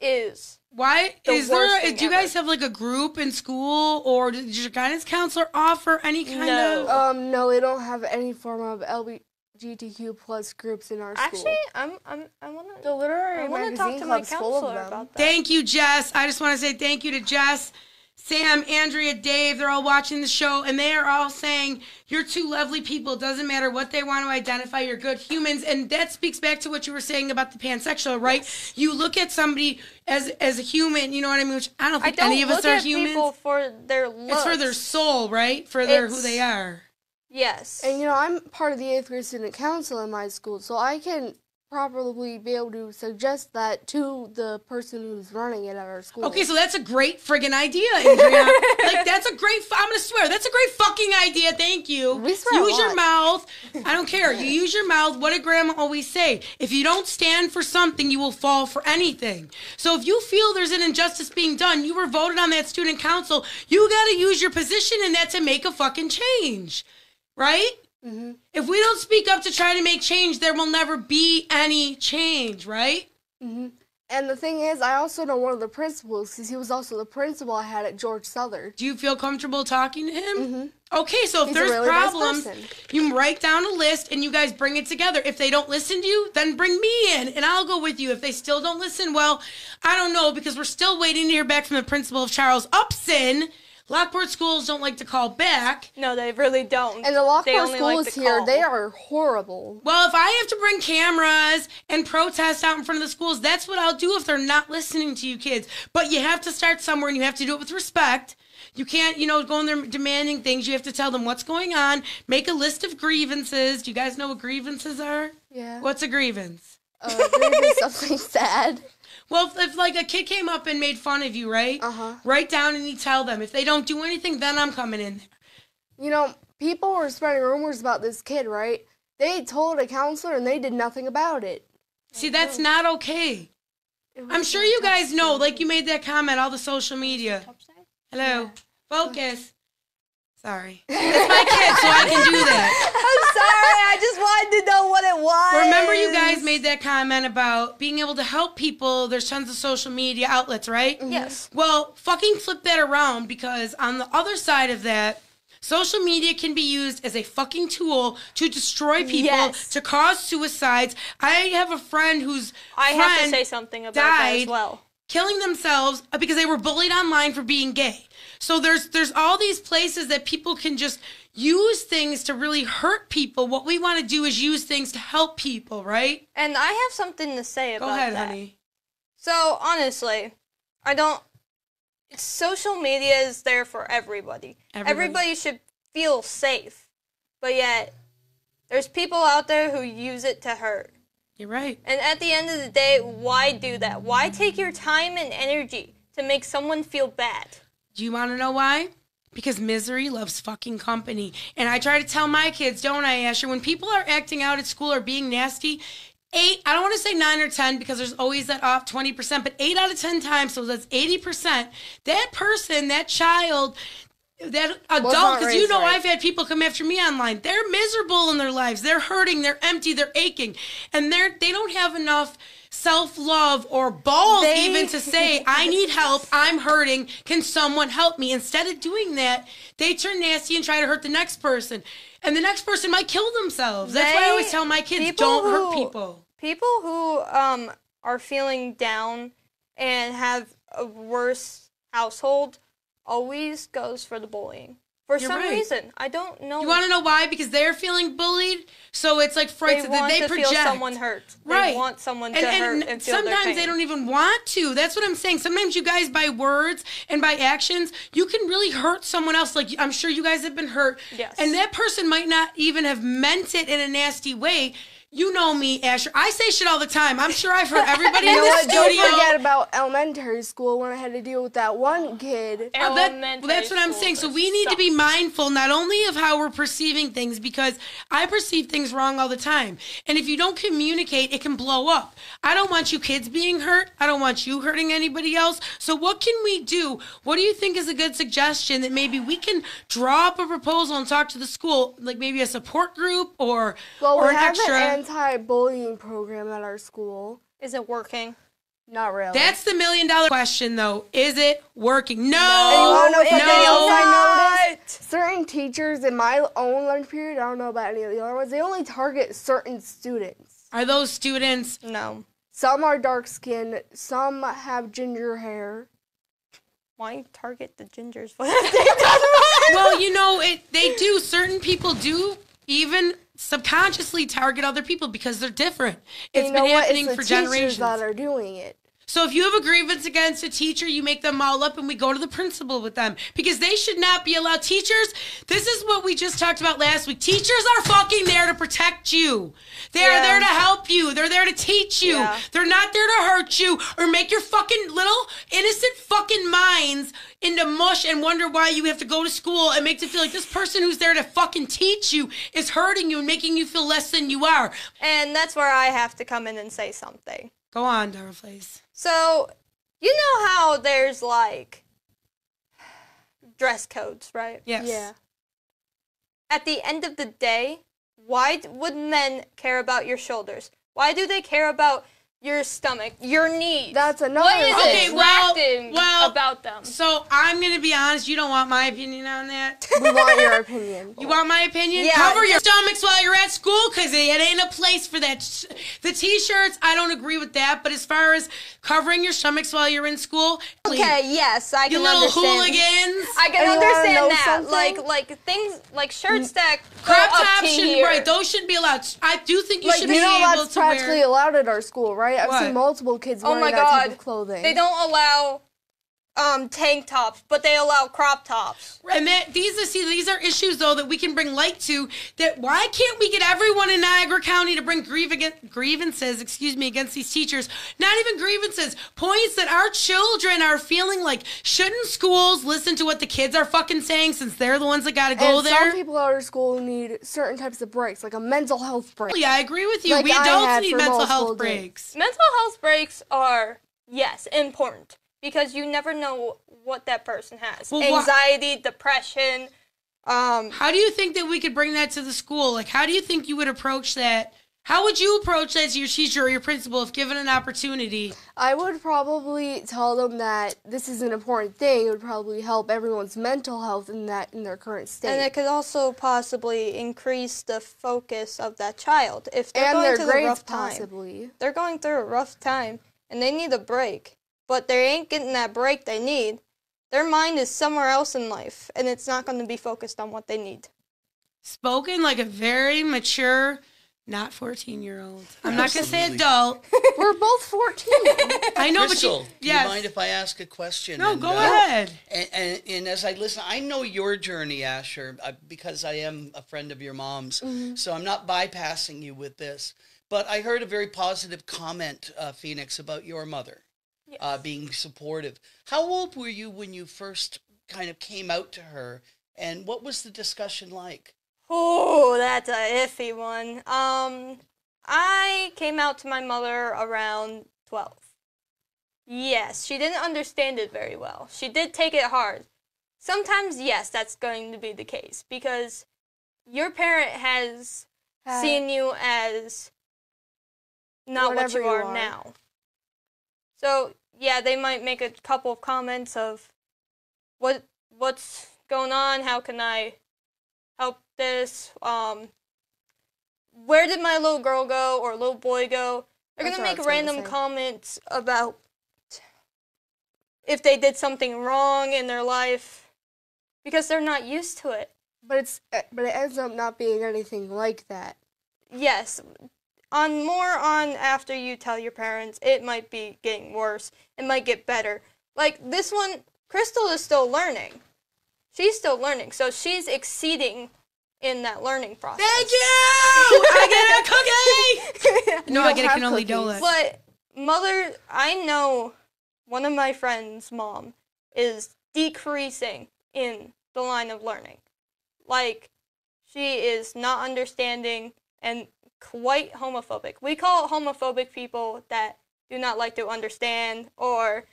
Speaker 3: is
Speaker 1: Why
Speaker 3: The
Speaker 1: is
Speaker 3: worst
Speaker 1: there?
Speaker 3: thing
Speaker 1: Do you
Speaker 3: ever.
Speaker 1: guys have like a group in school, or did your guidance counselor offer any kind
Speaker 3: No.
Speaker 1: of?
Speaker 2: um, no, we don't have any form of LGBTQ plus groups in our school.
Speaker 3: actually I'm I'm I wanna
Speaker 2: the literary
Speaker 3: I wanna
Speaker 2: magazine
Speaker 3: talk to my
Speaker 2: club's full of
Speaker 3: counselor
Speaker 2: them.
Speaker 3: about that.
Speaker 1: Thank you, Jess. I just want to say thank you to Jess, Sam, Andrea, Dave. They're all watching the show, and they are all saying you're two lovely people. Doesn't matter what they want to identify. You're good humans, and that speaks back to what you were saying about the pansexual, right? You look at somebody as as a human. You know what I mean? Which I don't
Speaker 3: I
Speaker 1: think
Speaker 3: don't
Speaker 1: any of us are
Speaker 3: at
Speaker 1: humans.
Speaker 3: people for their looks.
Speaker 1: It's for their soul, right? For their who they are.
Speaker 3: Yes.
Speaker 2: And you know, I'm part of the eighth grade student council in my school, so I can probably be able to suggest that to the person who's running it at our school.
Speaker 1: Okay, so that's a great friggin' idea, Andrea. like that's a great. fu- I'm gonna swear that's a great fucking idea. Thank you.
Speaker 2: We swear
Speaker 1: use your mouth. I don't care. You use your mouth. What did Grandma always say? If you don't stand for something, you will fall for anything. So if you feel there's an injustice being done, you were voted on that student council. You got to use your position in that to make a fucking change, right?
Speaker 2: Hmm
Speaker 1: If we don't speak up to try to make change, there will never be any change, right?
Speaker 2: hmm And the thing is, I also know one of the principals because he was also the principal I had at George Southard.
Speaker 1: Do you feel comfortable talking to him?
Speaker 2: hmm
Speaker 1: Okay, so if
Speaker 2: He's
Speaker 1: there's
Speaker 2: really
Speaker 1: problems,
Speaker 2: person.
Speaker 1: you write down a list and you guys bring it together. If they don't listen to you, then bring me in and I'll go with you. If they still don't listen, well, I don't know because we're still waiting to hear back from the principal of Charles Upson. Lockport schools don't like to call back.
Speaker 3: no, they really don't.
Speaker 2: And the Lockport
Speaker 3: only like
Speaker 2: schools here,
Speaker 3: call.
Speaker 2: they are horrible.
Speaker 1: Well, if I have to bring cameras and protest out in front of the schools, that's what I'll do if they're not listening to you kids. But you have to start somewhere and you have to do it with respect. You can't, you know, go in there demanding things. You have to tell them what's going on. Make a list of grievances. Do you guys know what grievances are?
Speaker 2: Yeah.
Speaker 1: What's a grievance?
Speaker 2: Uh, there's something sad.
Speaker 1: Well, if, if like a kid came up and made fun of you, right?
Speaker 2: Uh huh.
Speaker 1: Write down and you tell them. If they don't do anything, then I'm coming in.
Speaker 2: You know, people were spreading rumors about this kid, right? They told a counselor and they did nothing about it.
Speaker 1: See, that's not okay. I'm sure you guys know, like you made that comment, all the social media. Hello. Focus. Sorry. It's my kid, so I can do that.
Speaker 3: I'm sorry. I just wanted to know what it was.
Speaker 1: Remember, you guys made that comment about being able to help people. There's tons of social media outlets, right? Mm-hmm.
Speaker 3: Yes.
Speaker 1: Well, fucking flip that around because on the other side of that, social media can be used as a fucking tool to destroy people,
Speaker 3: Yes.
Speaker 1: to cause suicides. I have a friend whose
Speaker 3: I have to say something about that as well.
Speaker 1: killing themselves because they were bullied online for being gay. So there's there's all these places that people can just use things to really hurt people. What we want to do is use things to help people, right?
Speaker 3: And I have something to say about Go
Speaker 1: ahead,
Speaker 3: that.
Speaker 1: honey.
Speaker 3: So honestly, I don't. Social media is there for everybody.
Speaker 1: Everybody.
Speaker 3: everybody should feel safe, but yet there's people out there who use it to hurt.
Speaker 1: You're right.
Speaker 3: And at the end of the day, why do that? Why take your time and energy to make someone feel bad?
Speaker 1: Do you want to know why? Because misery loves fucking company. And I try to tell my kids, don't I, Asher? When people are acting out at school or being nasty, eight, I don't want to say nine or 10 because there's always that off 20%, but eight out of 10 times, so that's 80%, that person, that child, that adult, because you know
Speaker 2: right.
Speaker 1: I've had people come after me online. They're miserable in their lives. They're hurting. They're empty. They're aching, and they're they don't have enough self love or balls
Speaker 3: They-
Speaker 1: even to say I need help. I'm hurting. Can someone help me? Instead of doing that, they turn nasty and try to hurt the next person, and the next person might kill themselves. That's why I always tell my kids don't hurt people.
Speaker 3: People who um are feeling down and have a worse household always goes for the bullying. For
Speaker 1: You're
Speaker 3: some
Speaker 1: right.
Speaker 3: reason, I don't know.
Speaker 1: You want to know why? Because they're feeling bullied, so it's like
Speaker 3: they
Speaker 1: frightened.
Speaker 3: want
Speaker 1: They
Speaker 3: to
Speaker 1: project.
Speaker 3: feel someone hurt. They
Speaker 1: Right.
Speaker 3: want someone
Speaker 1: and,
Speaker 3: to
Speaker 1: and
Speaker 3: hurt and feel their
Speaker 1: sometimes
Speaker 3: pain.
Speaker 1: they don't even want to that's what i'm saying sometimes you guys by words and by actions you can really hurt someone else like i'm sure you guys have been hurt
Speaker 3: Yes.
Speaker 1: and that person might not even have meant it in a nasty way you know me asher i say shit all the time i'm sure i've hurt everybody
Speaker 2: You
Speaker 1: in
Speaker 2: know
Speaker 1: the
Speaker 2: what? Don't forget about elementary school when I had to deal with that one kid.
Speaker 1: Uh, that-
Speaker 3: Elementary
Speaker 1: well, that's what I'm saying. So we need to be mindful not only of how we're perceiving things because I perceive things wrong all the time. And if you don't communicate, it can blow up. I don't want you kids being hurt. I don't want you hurting anybody else. So what can we do? What do you think is a good suggestion that maybe we can draw up a proposal and talk to the school, like maybe a support group or
Speaker 2: Well,
Speaker 1: or an extra
Speaker 2: an anti-bullying program at our school.
Speaker 3: Is it working?
Speaker 2: Not really.
Speaker 1: That's the million dollar question though. Is it working?
Speaker 2: And you
Speaker 1: No.
Speaker 2: wanna know something
Speaker 1: no.
Speaker 2: else I
Speaker 3: not.
Speaker 2: noticed? Certain teachers in my own lunch period, I don't know about any of the other ones, they only target certain students.
Speaker 1: Are those students
Speaker 3: No.
Speaker 2: Some are dark skinned, some have ginger hair.
Speaker 3: Why target the gingers? What have they done wrong?
Speaker 1: well, you know, it they do. Certain people do even subconsciously target other people because they're different. It's
Speaker 2: you know
Speaker 1: been
Speaker 2: what?
Speaker 1: happening
Speaker 2: it's the
Speaker 1: for generations.
Speaker 2: that are doing it.
Speaker 1: So if you have a grievance against a teacher, you make them all up and we go to the principal with them because they should not be allowed. Teachers, this is what we just talked about last week. Teachers are fucking there to protect you. They are there to help you. They're there to teach you.
Speaker 3: Yeah.
Speaker 1: They're not there to hurt you or make your fucking little innocent fucking minds into mush and wonder why you have to go to school and make them feel like this person who's there to fucking teach you is hurting you and making you feel less than you are.
Speaker 3: And that's where I have to come in and say something.
Speaker 1: Go on, Darflace.
Speaker 3: So, you know how there's like dress codes, right?
Speaker 1: Yes.
Speaker 2: Yeah.
Speaker 3: At the end of the day, why would men care about your shoulders? Why do they care about your stomach, your knees?
Speaker 2: That's another
Speaker 3: what is
Speaker 1: Okay,
Speaker 2: thing.
Speaker 1: well- well-
Speaker 3: about them?
Speaker 1: So I'm gonna be honest. You don't want my opinion on that.
Speaker 2: we want your opinion.
Speaker 1: You want my opinion?
Speaker 3: Yeah.
Speaker 1: Cover your stomachs while you're at school, cause it ain't a place for that. The t-shirts, I don't agree with that. But as far as covering your stomachs while you're in school,
Speaker 3: Okay, yes, I can.
Speaker 1: you
Speaker 3: can
Speaker 1: little
Speaker 3: understand.
Speaker 1: hooligans.
Speaker 3: I can
Speaker 2: And
Speaker 3: understand that.
Speaker 2: something?
Speaker 3: Like like things like shirts mm. that go
Speaker 1: Crop
Speaker 3: up
Speaker 1: tops
Speaker 3: to
Speaker 1: shouldn't
Speaker 3: here.
Speaker 1: right. Those shouldn't be allowed. I do think you
Speaker 2: Like,
Speaker 1: should
Speaker 2: you
Speaker 1: be
Speaker 2: know
Speaker 1: able
Speaker 2: that's
Speaker 1: to
Speaker 2: practically
Speaker 1: wear.
Speaker 2: allowed at our school, right? I've
Speaker 1: What?
Speaker 2: seen multiple kids
Speaker 3: Oh
Speaker 2: wearing
Speaker 3: my
Speaker 2: that type of clothing.
Speaker 3: They don't allow um tank tops, but they allow crop tops.
Speaker 1: And that these are see these are issues though that we can bring light to. That why can't we get everyone in Niagara County to bring grieve against, grievances, excuse me, against these teachers? Not even grievances, points that our children are feeling like shouldn't schools listen to what the kids are fucking saying since they're the ones that got to go
Speaker 2: and
Speaker 1: there?
Speaker 2: some people at our school need certain types of breaks, like a mental health break.
Speaker 1: yeah, I agree with you.
Speaker 2: Like
Speaker 1: we adults need mental
Speaker 2: multiple
Speaker 1: health
Speaker 2: days.
Speaker 1: breaks.
Speaker 3: Mental health breaks are yes important because you never know what that person has.
Speaker 1: Well, wha-
Speaker 3: Anxiety, depression. Um,
Speaker 1: How do you think that we could bring that to the school? Like, how do you think you would approach that? How would you approach that to your teacher or your principal if given an opportunity?
Speaker 2: I would probably tell them that this is an important thing. It would probably help everyone's mental health in that in their current state.
Speaker 3: and it could also possibly increase the focus of that child if they're
Speaker 2: and
Speaker 3: going through a
Speaker 2: grades
Speaker 3: rough time.
Speaker 2: possibly.
Speaker 3: They're going through a rough time and they need a break, but they ain't getting that break they need. their mind is somewhere else in life and it's not going to be focused on what they need.
Speaker 1: Spoken like a very mature, not 14 year old. I'm not going to say adult.
Speaker 2: We're both 14.
Speaker 1: I know,
Speaker 4: Crystal,
Speaker 1: but you,
Speaker 4: do
Speaker 1: yes.
Speaker 4: you mind if I ask a question?
Speaker 1: no,
Speaker 4: And,
Speaker 1: go
Speaker 4: uh,
Speaker 1: ahead.
Speaker 4: And, and, and as I listen, I know your journey, Asher, uh, because I am a friend of your mom's. So I'm not bypassing you with this. But I heard a very positive comment, uh, Phoenix, about your mother uh, being supportive. How old were you when you first kind of came out to her? And what was the discussion like?
Speaker 3: Oh, that's a iffy one. Um, I came out to my mother around 12. Yes, she didn't understand it very well. She did take it hard. Sometimes, yes, that's going to be the case because your parent has
Speaker 2: Uh,
Speaker 3: seen you as not what
Speaker 2: Whatever
Speaker 3: you
Speaker 2: you
Speaker 3: are,
Speaker 2: are.
Speaker 3: now. So yeah, they might make a couple of comments of what what's going on, how can I help this? Um where did my little girl go or little boy go? They're
Speaker 2: That's
Speaker 3: gonna make
Speaker 2: was gonna
Speaker 3: random comments about if they did something wrong in their life because they're not used to it.
Speaker 2: but it's uh, but it ends up not being anything like that.
Speaker 3: yes on more on after you tell your parents it might be getting worse it might get better like this one crystal is still learning she's still learning so she's exceeding in that learning process
Speaker 1: Thank you! I get a cookie! No,
Speaker 2: We
Speaker 1: I
Speaker 2: don't
Speaker 1: get a cannoli donut.
Speaker 3: but mother i know one of my friends mom is decreasing in the line of learning like she is not understanding and quite homophobic we call homophobic people that do not like to understand or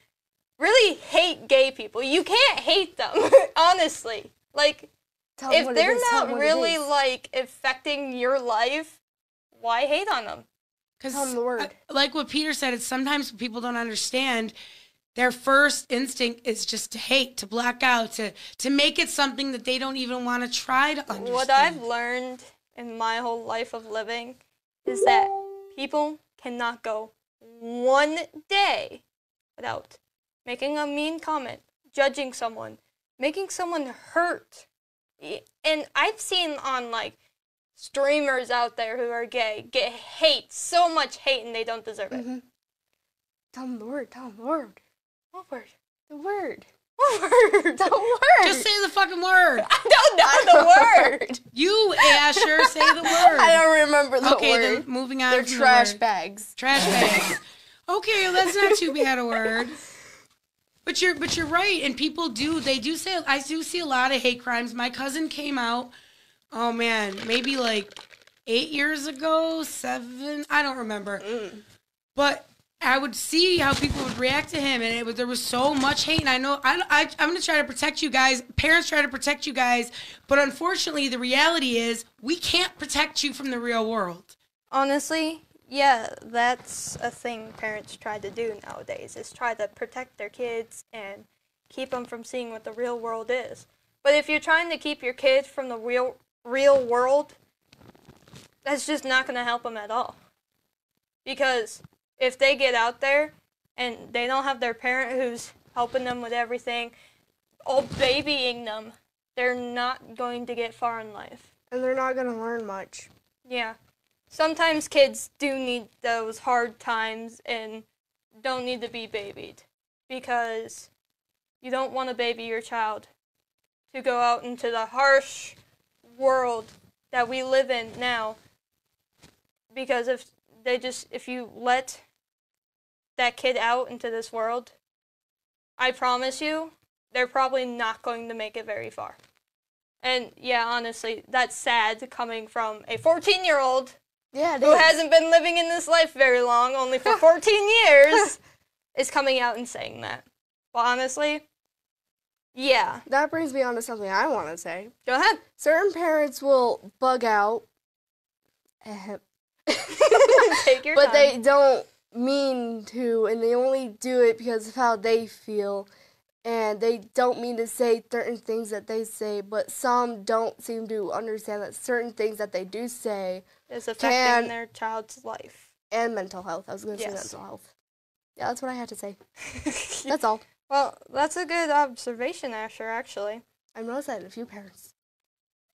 Speaker 3: really hate gay people you can't hate them honestly like
Speaker 2: Tell 'em
Speaker 3: if they're
Speaker 2: is, tell 'em
Speaker 3: not
Speaker 2: what
Speaker 3: really like affecting your life why hate on them
Speaker 1: Because,
Speaker 2: Tell 'em the word.
Speaker 1: like what Peter said, it's sometimes people don't understand. Their first instinct is just to hate, to black out, to to make it something that they don't even want to try to understand.
Speaker 3: What I've learned in my whole life of living is that people cannot go one day without making a mean comment, judging someone, making someone hurt. And I've seen on like streamers out there who are gay get hate, so much hate, and they don't deserve it.
Speaker 2: Mhm. Tell 'em the word. Tell 'em the word.
Speaker 3: What word?
Speaker 2: The word.
Speaker 3: What word?
Speaker 2: The word.
Speaker 1: Just say the fucking word.
Speaker 3: I don't know the word.
Speaker 1: You, Asher, say the word.
Speaker 2: I don't remember the
Speaker 1: okay,
Speaker 2: word.
Speaker 1: then moving on.
Speaker 2: They're
Speaker 1: from the
Speaker 2: trash bags.
Speaker 1: Trash bags. okay, well, that's not too bad a word. But you're but you're right, and people do they do say I do see a lot of hate crimes. My cousin came out, oh man, maybe like eight years ago, seven, I don't remember. Mm. But I would see how people would react to him, and it was there was so much hate. And I know I, I I'm gonna try to protect you guys. Parents try to protect you guys, but unfortunately, the reality is we can't protect you from the real world.
Speaker 3: Honestly, yeah, that's a thing parents try to do nowadays is try to protect their kids and keep them from seeing what the real world is. But if you're trying to keep your kids from the real real world, that's just not going to help them at all. Because if they get out there and they don't have their parent who's helping them with everything, all babying them, they're not going to get far in life.
Speaker 2: And they're not going to learn much.
Speaker 3: Yeah. Sometimes kids do need those hard times and don't need to be babied because you don't want to baby your child to go out into the harsh world that we live in now because if they just if you let that kid out into this world I promise you they're probably not going to make it very far. And yeah, honestly, that's sad coming from a 14 year old
Speaker 2: Yeah,
Speaker 3: who
Speaker 2: is.
Speaker 3: hasn't been living in this life very long, only for 14 years, is coming out and saying that. Well, honestly, yeah.
Speaker 2: That brings me on to something I want to say.
Speaker 3: Go ahead.
Speaker 2: Certain parents will bug out,
Speaker 3: Take your
Speaker 2: but
Speaker 3: time.
Speaker 2: they don't mean to, and they only do it because of how they feel. And they don't mean to say certain things that they say, but some don't seem to understand that certain things that they do say
Speaker 3: is affecting
Speaker 2: can-
Speaker 3: their child's life.
Speaker 2: and mental health. I was going to
Speaker 3: Yes.
Speaker 2: say mental health. Yeah, that's what I had to say. That's all.
Speaker 3: Well, that's a good observation, Asher, actually.
Speaker 2: I've noticed that in a few parents.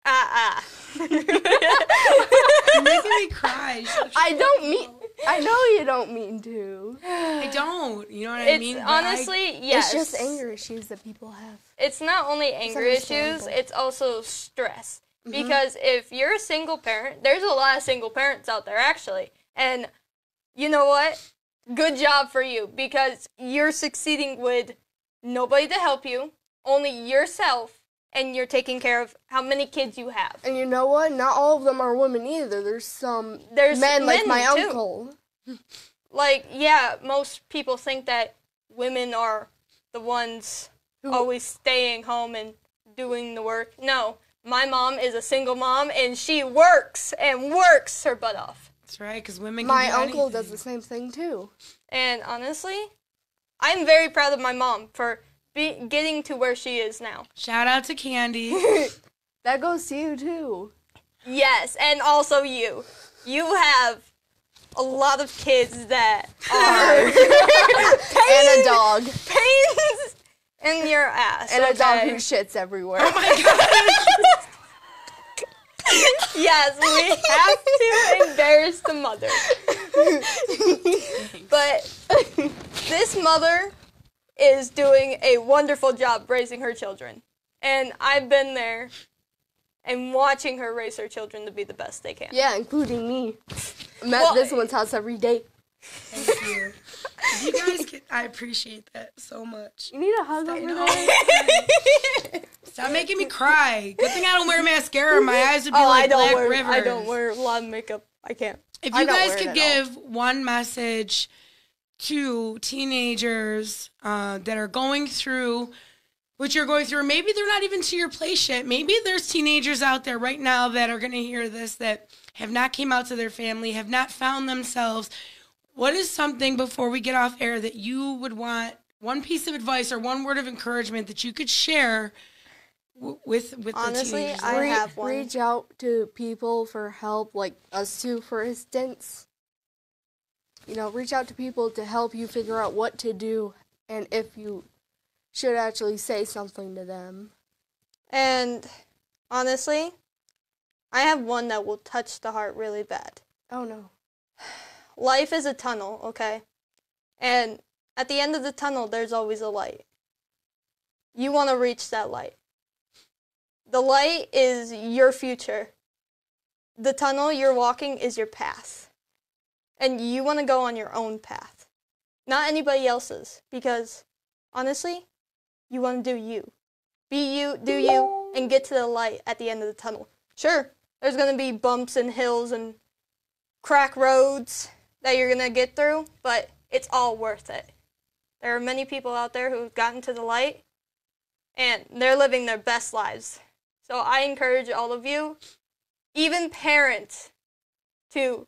Speaker 3: Ah,
Speaker 1: You're
Speaker 3: ah.
Speaker 1: making me cry.
Speaker 2: I don't mean.
Speaker 1: Mouth.
Speaker 2: I know you don't mean to.
Speaker 1: I don't. You know what I
Speaker 3: it's
Speaker 1: mean? But I-
Speaker 3: honestly, yes.
Speaker 2: It's just anger issues that people have.
Speaker 3: It's not only anger issues, it's also stress.
Speaker 2: Mm-hmm.
Speaker 3: Because if you're a single parent, there's a lot of single parents out there actually. And you know what? Good job for you because you're succeeding with nobody to help you, only yourself, and you're taking care of how many kids you have.
Speaker 2: And you know what? Not all of them are women either. There's some
Speaker 3: There's
Speaker 2: men like my
Speaker 3: too.
Speaker 2: uncle.
Speaker 3: Like, yeah, most people think that women are the ones
Speaker 2: Who-
Speaker 3: always staying home and doing the work. No, my mom is a single mom and she works and works her butt off.
Speaker 1: That's right, because women. Can
Speaker 2: My
Speaker 1: do
Speaker 2: uncle does the same thing too.
Speaker 3: And honestly, I'm very proud of my mom for be- getting to where she is now.
Speaker 1: Shout out to Candy.
Speaker 2: That goes to you too.
Speaker 3: Yes, and also you. You have a lot of kids that are
Speaker 2: And a dog.
Speaker 3: pains in your ass.
Speaker 2: And a dog
Speaker 3: okay?
Speaker 2: who shits everywhere.
Speaker 1: oh my god.
Speaker 3: yes, we have to embarrass the mother. but this mother is doing a wonderful job raising her children. And I've been there and watching her raise her children to be the best they can.
Speaker 2: yeah, including me. I'm at
Speaker 3: Well,
Speaker 2: this one's house every day.
Speaker 1: Thank you. You guys get. I appreciate that so much.
Speaker 2: You need a hug
Speaker 1: I
Speaker 2: over there?
Speaker 1: Stop making me cry. Good thing I don't wear mascara. My eyes would be
Speaker 3: oh,
Speaker 1: like
Speaker 3: I don't
Speaker 1: black
Speaker 3: wear
Speaker 1: rivers.
Speaker 3: I don't wear a lot of makeup. I can't.
Speaker 1: If you guys could
Speaker 2: at
Speaker 1: give one message to teenagers uh, that are going through what you're going through, maybe they're not even to your place yet. Maybe there's teenagers out there right now that are going to hear this that have not came out to their family, have not found themselves. What is something before we get off air that you would want one piece of advice or one word of encouragement that you could share w- with with
Speaker 3: Honestly,
Speaker 1: the teenagers?
Speaker 3: I
Speaker 2: Re-
Speaker 3: have one.
Speaker 2: Reach out to people for help, like us two, for instance. You know, reach out to people to help you figure out what to do and if you should actually say something to them.
Speaker 3: And honestly, I have one that will touch the heart really bad.
Speaker 2: Oh no.
Speaker 3: life is a tunnel, okay? And at the end of the tunnel, there's always a light. You want to reach that light. The light is your future. The tunnel you're walking is your path. And you want to go on your own path, not anybody else's. Because honestly, you want to do you. Be you, do you, and get to the light at the end of the tunnel. Sure, there's going to be bumps and hills and crack roads that you're gonna get through, but it's all worth it. There are many people out there who've gotten to the light and they're living their best lives. So I encourage all of you, even parents, to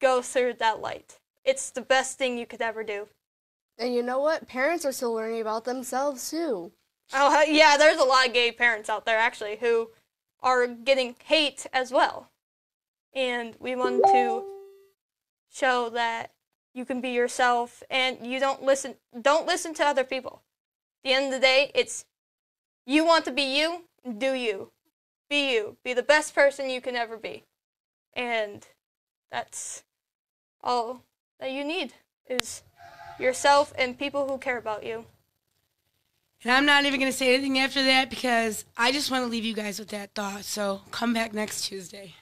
Speaker 3: go through that light. It's the best thing you could ever do.
Speaker 2: And you know what? Parents are still learning about themselves too.
Speaker 3: Oh, uh, yeah, there's a lot of gay parents out there actually who are getting hate as well. And we want to show that you can be yourself and you don't listen don't listen to other people. At the end of the day, it's you want to be you, do you. Be you. Be the best person you can ever be. And that's all that you need is yourself and people who care about you.
Speaker 1: And I'm not even going to say anything after that because I just want to leave you guys with that thought. So come back next Tuesday.